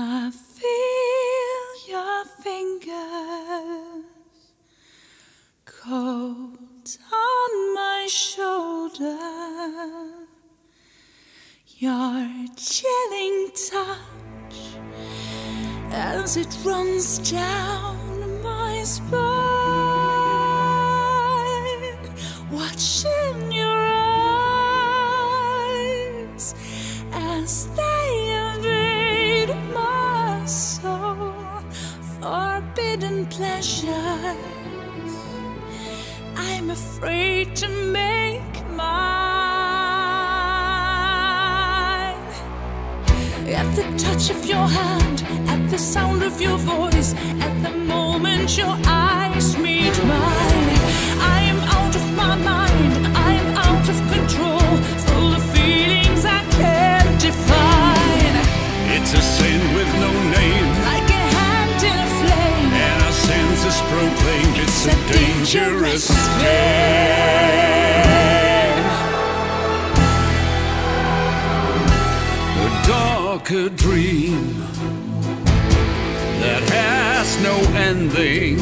I feel your fingers cold on my shoulder, your chilling touch as it runs down my spine, watching your eyes as they pleasures. I'm afraid to make mine. At the touch of your hand, at the sound of your voice, at the moment your eyes it's a dangerous game. A darker dream that has no ending,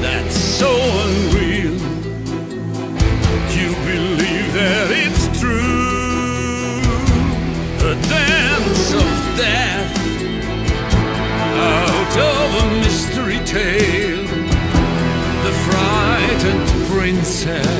that's so unreal. You believe that it's true, a dance of death out of a mystery tale. Princess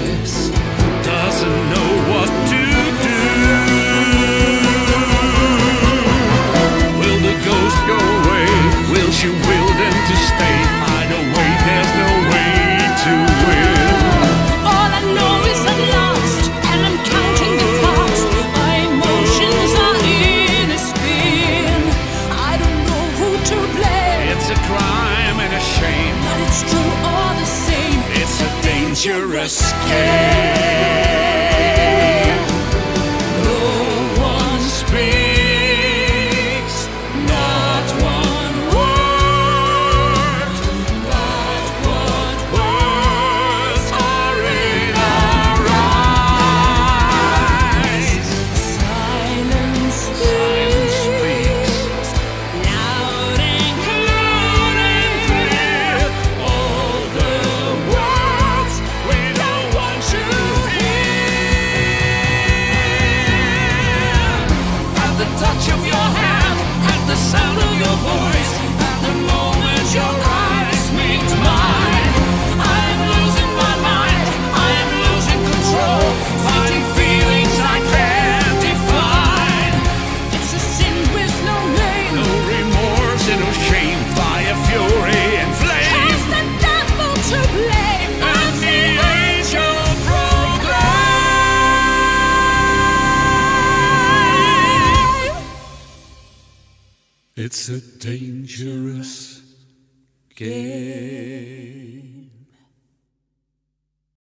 dangerous game. The sound of your voice, at the moment your eyes meet mine, It's a dangerous game.